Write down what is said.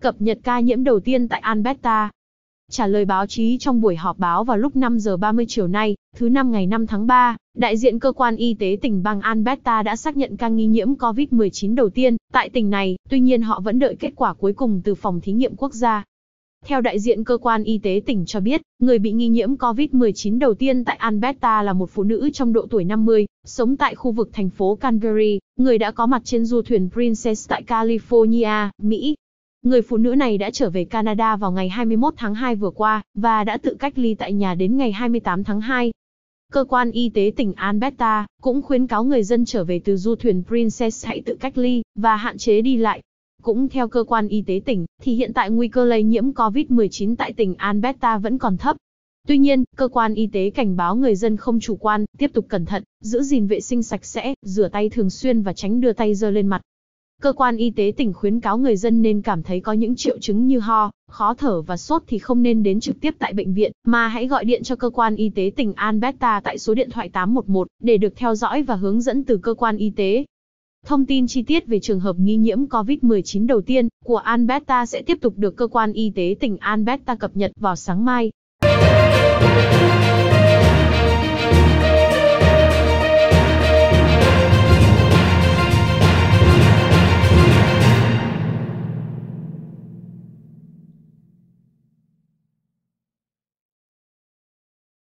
cập nhật ca nhiễm đầu tiên tại Alberta. Trả lời báo chí trong buổi họp báo vào lúc 5 giờ 30 chiều nay, thứ năm ngày 5 tháng 3, đại diện cơ quan y tế tỉnh bang Alberta đã xác nhận ca nghi nhiễm COVID-19 đầu tiên tại tỉnh này, tuy nhiên họ vẫn đợi kết quả cuối cùng từ phòng thí nghiệm quốc gia. Theo đại diện cơ quan y tế tỉnh cho biết, người bị nghi nhiễm COVID-19 đầu tiên tại Alberta là một phụ nữ trong độ tuổi 50, sống tại khu vực thành phố Calgary, người đã có mặt trên du thuyền Princess tại California, Mỹ. Người phụ nữ này đã trở về Canada vào ngày 21 tháng 2 vừa qua, và đã tự cách ly tại nhà đến ngày 28 tháng 2. Cơ quan y tế tỉnh Alberta cũng khuyến cáo người dân trở về từ du thuyền Princess hãy tự cách ly và hạn chế đi lại. Cũng theo cơ quan y tế tỉnh, thì hiện tại nguy cơ lây nhiễm COVID-19 tại tỉnh Alberta vẫn còn thấp. Tuy nhiên, cơ quan y tế cảnh báo người dân không chủ quan, tiếp tục cẩn thận, giữ gìn vệ sinh sạch sẽ, rửa tay thường xuyên và tránh đưa tay dơ lên mặt. Cơ quan y tế tỉnh khuyến cáo người dân nên cảm thấy có những triệu chứng như ho, khó thở và sốt thì không nên đến trực tiếp tại bệnh viện, mà hãy gọi điện cho cơ quan y tế tỉnh Alberta tại số điện thoại 811 để được theo dõi và hướng dẫn từ cơ quan y tế. Thông tin chi tiết về trường hợp nghi nhiễm COVID-19 đầu tiên của Alberta sẽ tiếp tục được cơ quan y tế tỉnh Alberta cập nhật vào sáng mai.